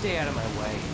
Stay out of my way.